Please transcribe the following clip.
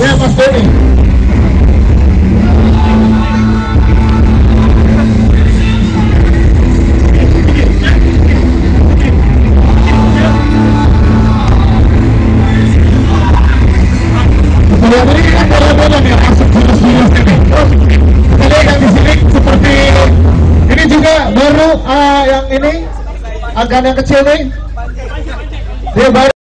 Tony. Saya berikan bola-bola yang masuk jurus-jurus ini. Kita lihat yang di sini seperti ini juga baru ah, yang ini agan yang kecil nih. Dia baru